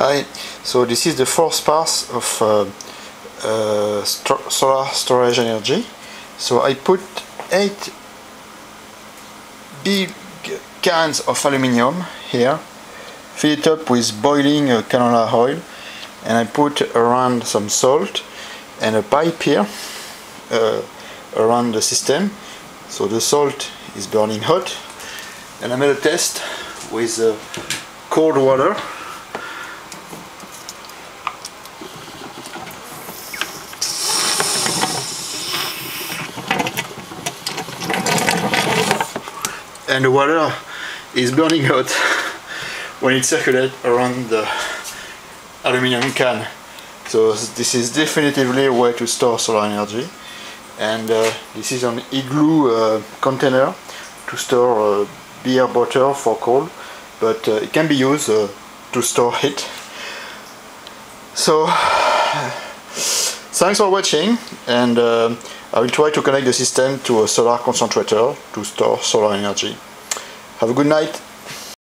Hi, so this is the fourth part of uh, uh, solar storage energy. So I put eight big cans of aluminium here, fill it up with boiling uh, canola oil, and I put around some salt and a pipe here uh, around the system. So the salt is burning hot, and I made a test with uh, cold water and the water is burning hot when it circulates around the aluminum can. So this is definitively a way to store solar energy and uh, this is an igloo uh, container to store uh, beer bottle for cold but uh, it can be used uh, to store heat. So thanks for watching and uh, I will try to connect the system to a solar concentrator to store solar energy. Have a good night.